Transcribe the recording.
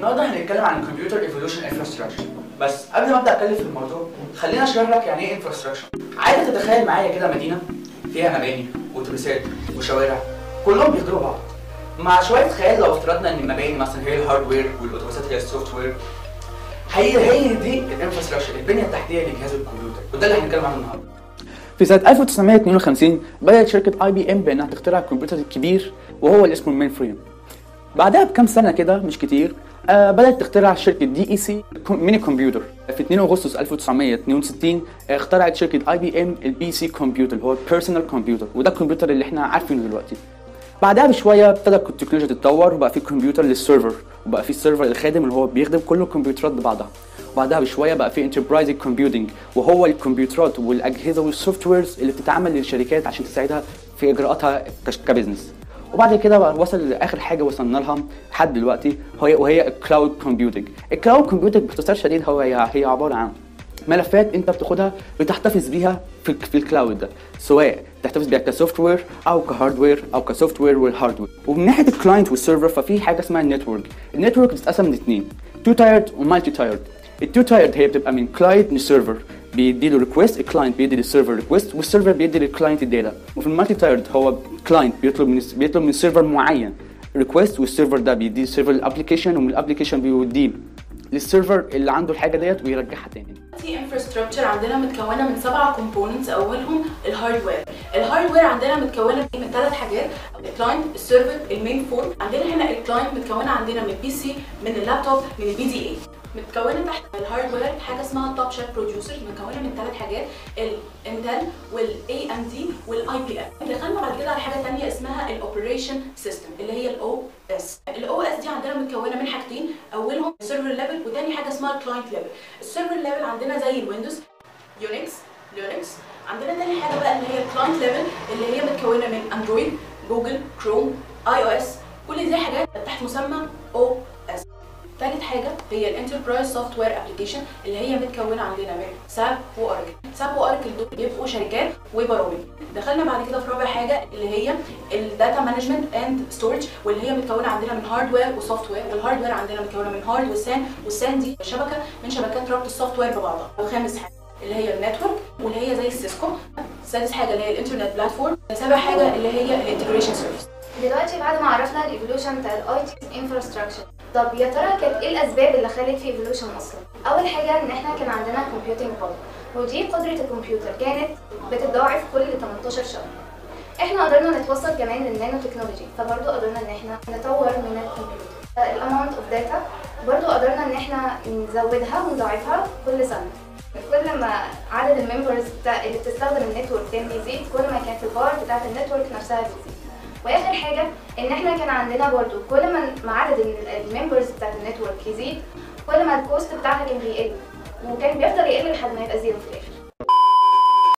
النهارده هنتكلم عن ال computer evolution infrastructure بس قبل ما أبدأ أتكلم في الموضوع خلينا أشرح لك يعني إيه infrastructure عايزك تتخيل معايا كده مدينة فيها مباني واتوبيسات وشوارع كلهم بيخدموا بعض. مع شوية خيال لو افترضنا إن المباني مثلا هي ال hardware والاتوبيسات هي ال software هي هي دي ال infrastructure البنية التحتية لجهاز الكمبيوتر. وده اللي هنتكلم عنه النهارده. في سنة 1952 بدأت شركة IBM بأنها تخترع الكمبيوتر الكبير وهو اللي اسمه ال mainframe. بعدها بكام سنة كده مش كتير آه بدأت تخترع شركة DEC mini computer. في 2 أغسطس 1962 اخترعت شركة IBM ال PC computer اللي هو ال personal computer وده الكمبيوتر اللي إحنا عارفينه دلوقتي. بعدها بشوية ابتدى التكنولوجيا تتطور وبقى في كمبيوتر لل server وبقى في ال server الخادم اللي هو بيخدم كل الكمبيوترات ببعضها وبعدها بشوية بقى في enterprise computing وهو الكمبيوترات والأجهزة وال softwares اللي بتتعمل للشركات عشان تساعدها في إجراءاتها ك business وبعد كده بقى وصل لآخر حاجة وصلنا لها لحد دلوقتي وهي وهي ال cloud computing ال cloud computing باختصار شديد هو هي, عبارة عن ملفات انت بتاخدها بتحتفظ بيها في, في ال cloud ده سواء تحتفظ بيها ك software أو ك hardware أو ك software وال hardware ومن ناحية ال client وال server ففي حاجة اسمها ال network ال network بتتقسم من اثنين two tiered و multi tiered ال two tiered هي بتبقى من client ل server بيدي له request ال client بيدي لل server request وال server بيدي لل client ال data وفي ال multi tiered هو client بيطلب من بيطلب من server معين request وال server ده بيدي ال server ال application ومن ال application بيوديه لل server اللي عنده الحاجة ديت ويرجعها تاني. دلوقتي infrastructure عندنا متكونة من سبعه components أولهم ال hardware ال hardware عندنا متكونة من ثلاث حاجات. ال client ال server ال mainframe. عندنا هنا ال client متكونة عندنا من ال PC من اللابتوب من ال PDA متكونة تحت ال hardware حاجة اسمها top chip producer متكونة من ثلاث حاجات ال Intel وال AMD وال IBM دخلنا بعد كده على حاجة ثانية اسمها ال operation system اللي هي ال OS ال OS دي عندنا متكونة من حاجتين أولهم ال server level وتاني حاجة اسمها ال client level ال server level عندنا زي ال Windows Unix Linux عندنا تاني حاجة بقى اللي هي ال client level اللي هي متكونة من Android Google Chrome iOS كل دي حاجات تحت مسمى أو تالت حاجة هي ال enterprise software application اللي هي متكونة عندنا من SAP و Oracle SAP و Oracle دول بيبقوا شركات وبرامج. دخلنا بعد كده في رابع حاجة اللي هي ال data management and storage واللي هي متكونة عندنا من hardware و software وال hardware عندنا متكونة من hard و SAN وال SAN دي شبكة من شبكات ربط ال software ببعضها. وخامس حاجة اللي هي ال network واللي هي زي ال Cisco. سادس حاجة اللي هي ال internet platform سابع حاجة اللي هي ال integration service دلوقتي بعد ما عرفنا ال evolution بتاع ال IT infrastructure طب يا ترى كانت إيه الأسباب اللي خلت في evolution أصلا؟ أول حاجة إن إحنا كان عندنا computing power ودي قدرة الكمبيوتر كانت بتتضاعف كل 18 شهر. إحنا قدرنا نتوصل كمان لل nano technology فبرضه قدرنا إن إحنا نطور من الكمبيوتر. ال amount of data برضه قدرنا إن إحنا نزودها ونضاعفها كل سنة. كل ما عدد ال members اللي بتستخدم ال network كان بيزيد كل ما كانت ال power بتاعت ال network نفسها بتزيد واخر حاجة إن إحنا كان عندنا برضو كل ما عدد ال members بتاعت ال network يزيد كل ما ال cost بتاعها كان بيقل وكان بيفضل يقل لحد ما يبقى zero في الآخر.